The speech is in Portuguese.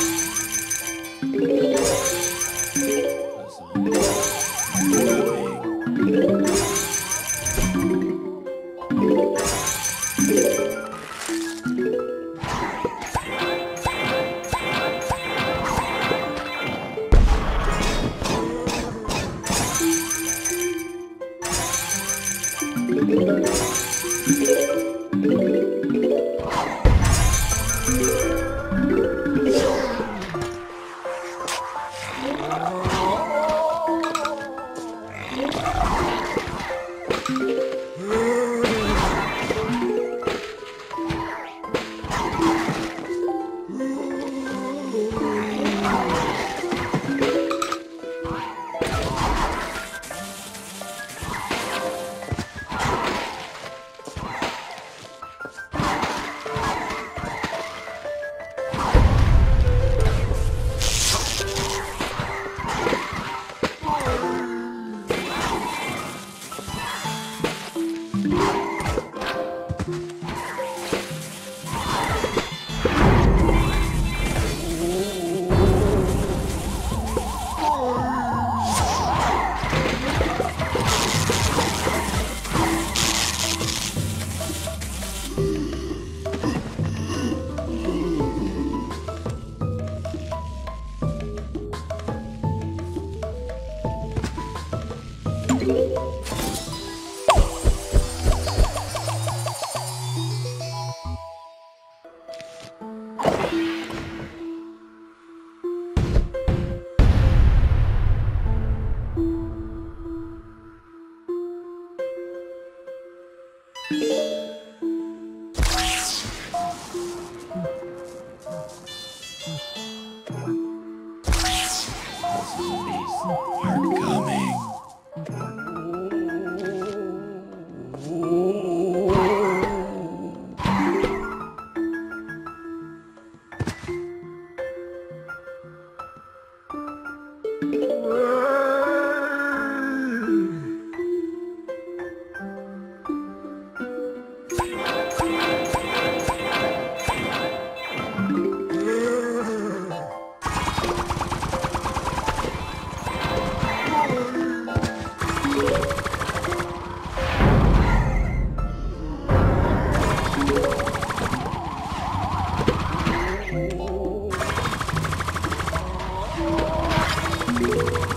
Música you